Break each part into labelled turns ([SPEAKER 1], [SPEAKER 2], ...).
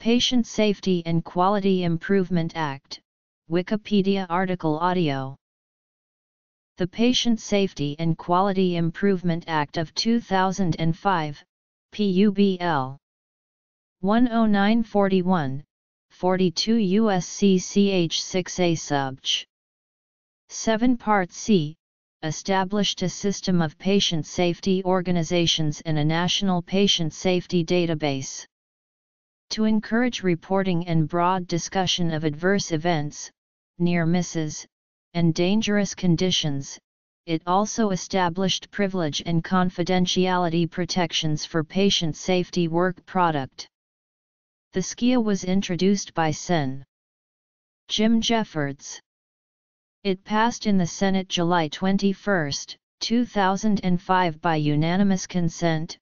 [SPEAKER 1] Patient Safety and Quality Improvement Act, Wikipedia article audio. The Patient Safety and Quality Improvement Act of 2005, PUBL 10941, 42 USC CH 6A subch. 7 Part C established a system of patient safety organizations and a national patient safety database. To encourage reporting and broad discussion of adverse events, near misses, and dangerous conditions, it also established privilege and confidentiality protections for patient safety work product. The PSQIA was introduced by Sen. Jim Jeffords. It passed in the Senate July 21, 2005 by unanimous consent,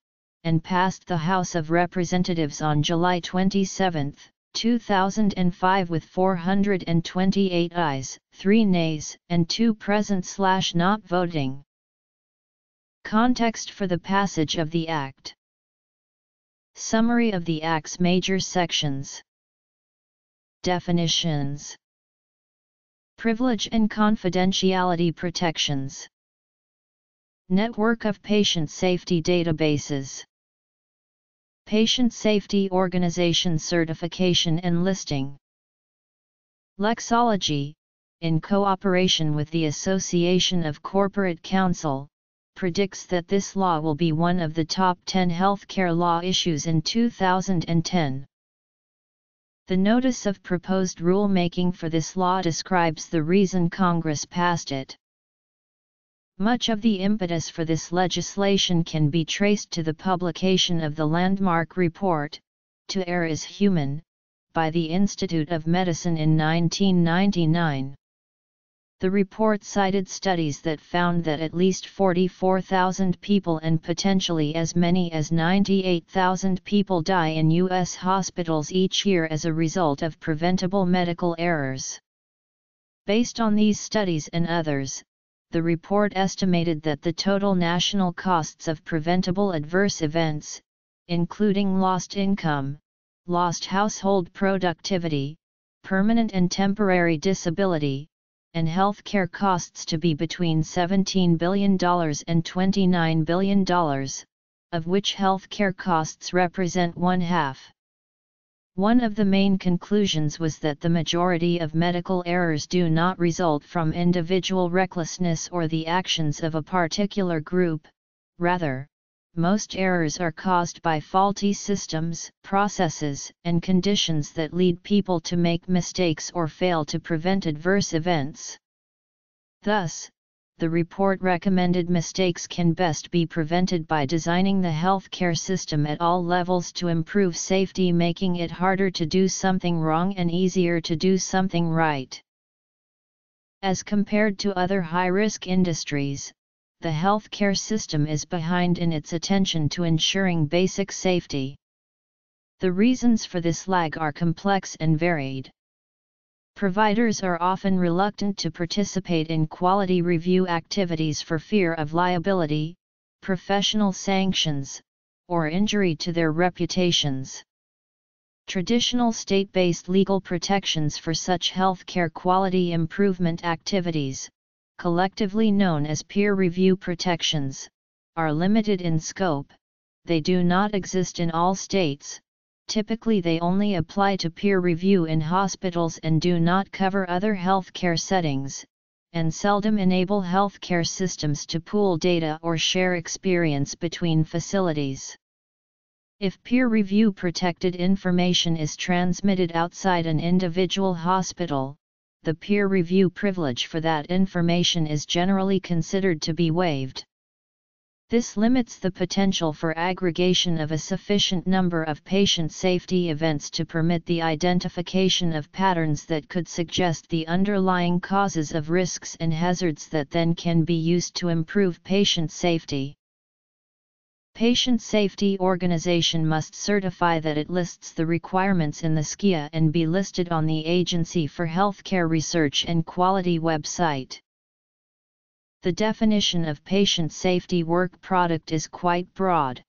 [SPEAKER 1] and passed the House of Representatives on July 27, 2005 with 428 ayes, 3 nays, and 2 present slash not voting. Context for the passage of the Act. Summary of the Act's major sections. Definitions. Privilege and confidentiality protections. Network of patient safety databases Patient Safety Organization Certification and Listing Lexology, in cooperation with the Association of Corporate Counsel, predicts that this law will be one of the top 10 healthcare law issues in 2010. The notice of proposed rulemaking for this law describes the reason Congress passed it. Much of the impetus for this legislation can be traced to the publication of the landmark report, To Err is Human, by the Institute of Medicine in 1999. The report cited studies that found that at least 44,000 people and potentially as many as 98,000 people die in U.S. hospitals each year as a result of preventable medical errors. Based on these studies and others, the report estimated that the total national costs of preventable adverse events, including lost income, lost household productivity, permanent and temporary disability, and health care costs to be between $17 billion and $29 billion, of which health care costs represent one half. One of the main conclusions was that the majority of medical errors do not result from individual recklessness or the actions of a particular group, rather, most errors are caused by faulty systems, processes, and conditions that lead people to make mistakes or fail to prevent adverse events. Thus, the report recommended mistakes can best be prevented by designing the healthcare system at all levels to improve safety making it harder to do something wrong and easier to do something right. As compared to other high-risk industries, the healthcare system is behind in its attention to ensuring basic safety. The reasons for this lag are complex and varied. Providers are often reluctant to participate in quality review activities for fear of liability, professional sanctions, or injury to their reputations. Traditional state-based legal protections for such healthcare quality improvement activities, collectively known as peer review protections, are limited in scope, they do not exist in all states, typically they only apply to peer review in hospitals and do not cover other healthcare settings, and seldom enable healthcare systems to pool data or share experience between facilities. If peer review protected information is transmitted outside an individual hospital, the peer review privilege for that information is generally considered to be waived. This limits the potential for aggregation of a sufficient number of patient safety events to permit the identification of patterns that could suggest the underlying causes of risks and hazards that then can be used to improve patient safety. Patient Safety Organization must certify that it lists the requirements in the PSQIA and be listed on the Agency for Healthcare Research and Quality website. The definition of patient safety work product is quite broad.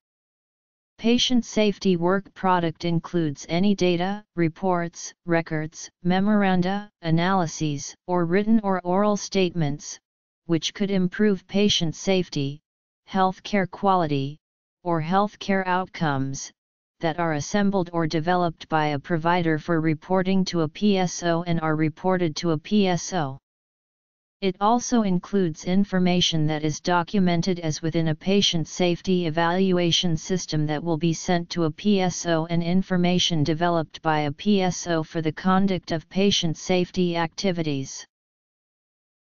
[SPEAKER 1] Patient safety work product includes any data, reports, records, memoranda, analyses, or written or oral statements, which could improve patient safety, healthcare quality, or healthcare outcomes, that are assembled or developed by a provider for reporting to a PSO and are reported to a PSO. It also includes information that is documented as within a patient safety evaluation system that will be sent to a PSO and information developed by a PSO for the conduct of patient safety activities.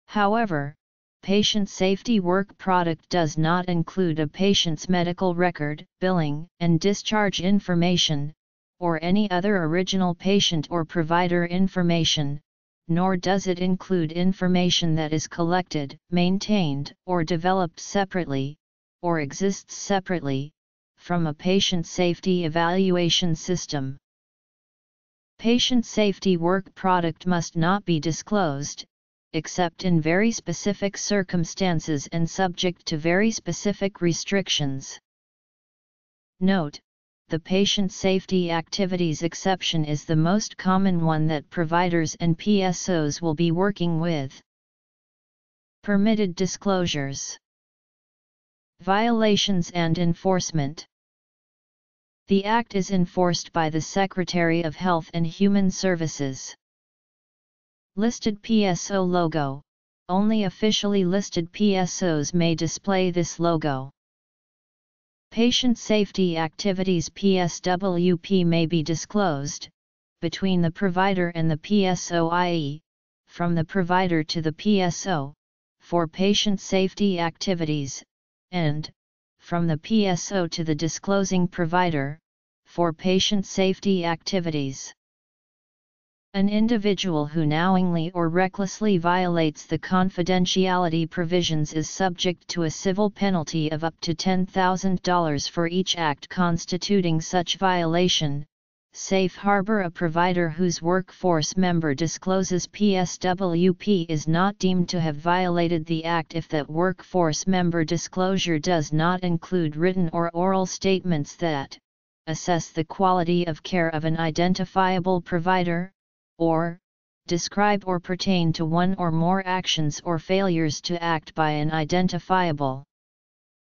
[SPEAKER 1] However, patient safety work product does not include a patient's medical record, billing, and discharge information, or any other original patient or provider information, nor does it include information that is collected, maintained, or developed separately, or exists separately, from a patient safety evaluation system. Patient safety work product must not be disclosed, except in very specific circumstances and subject to very specific restrictions. Note, the patient safety activities exception is the most common one that providers and PSOs will be working with. Permitted disclosures Violations and enforcement The Act is enforced by the Secretary of Health and Human Services. Listed PSO logo Only officially listed PSOs may display this logo. Patient safety activities PSWP may be disclosed, between the provider and the PSO i.e., from the provider to the PSO, for patient safety activities, and, from the PSO to the disclosing provider, for patient safety activities. An individual who knowingly or recklessly violates the confidentiality provisions is subject to a civil penalty of up to $10,000 for each act constituting such violation. Safe harbor A provider whose workforce member discloses PSWP is not deemed to have violated the Act if that workforce member disclosure does not include written or oral statements that assess the quality of care of an identifiable provider, or, describe or pertain to one or more actions or failures to act by an identifiable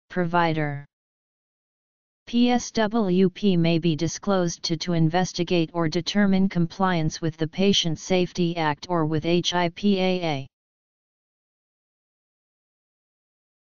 [SPEAKER 1] provider. PSWP may be disclosed to to investigate or determine compliance with the Patient Safety Act or with HIPAA.